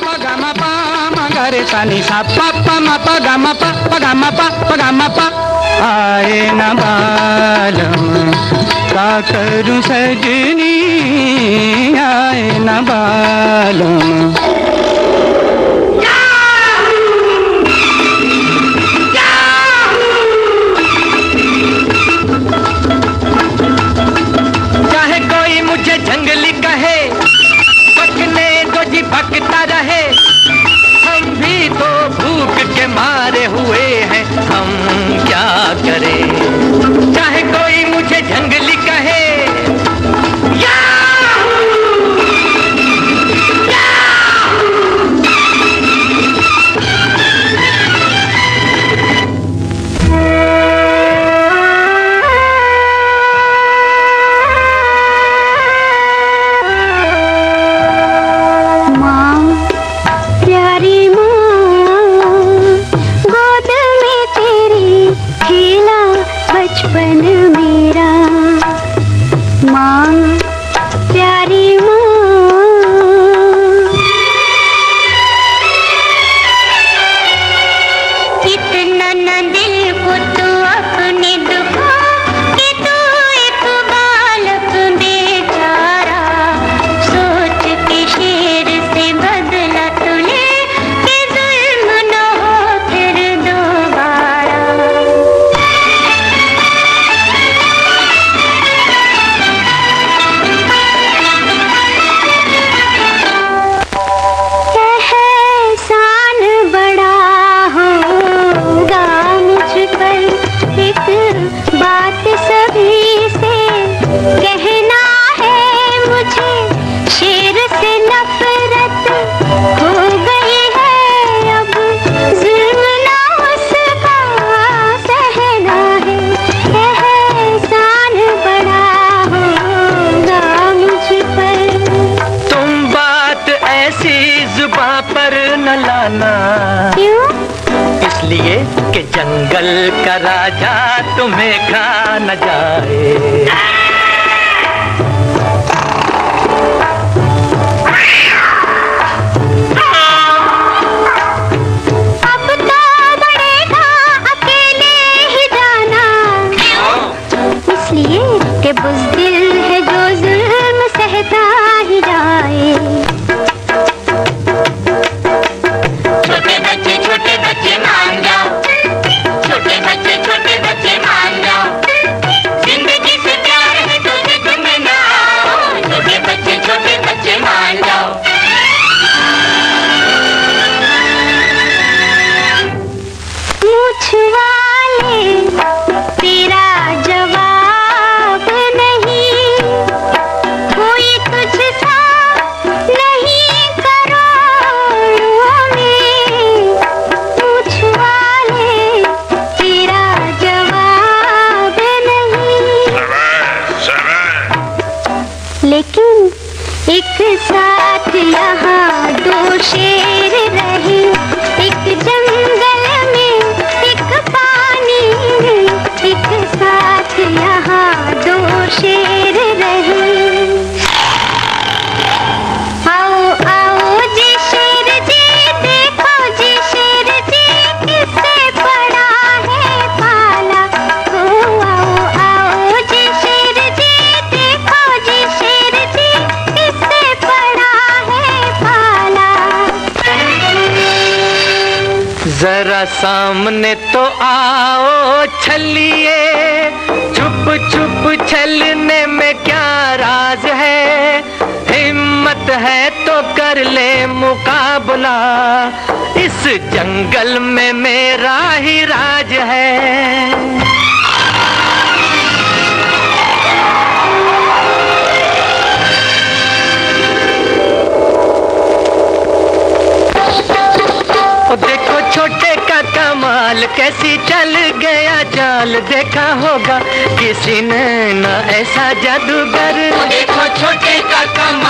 pa ga ma pa ma ga re sa ni sa pa pa ma pa ga ma pa pa ga ma pa pa ga ma pa आए न बालम का करूँ सजनी आए न बालम भक्ता लाना। क्यों? इसलिए कि जंगल का राजा तुम्हें खा न जाए। लेकिन एक साथ यहाँ दो शेर रहे एक जंगल जरा सामने तो आओ छलिए। छुप छुप छलने में क्या राज है? हिम्मत है तो कर ले मुकाबला। इस जंगल में मेरा ही राज है। कैसी चल गया चाल? देखा होगा किसी ने ना ऐसा जादूगर। देखो छोटे का कम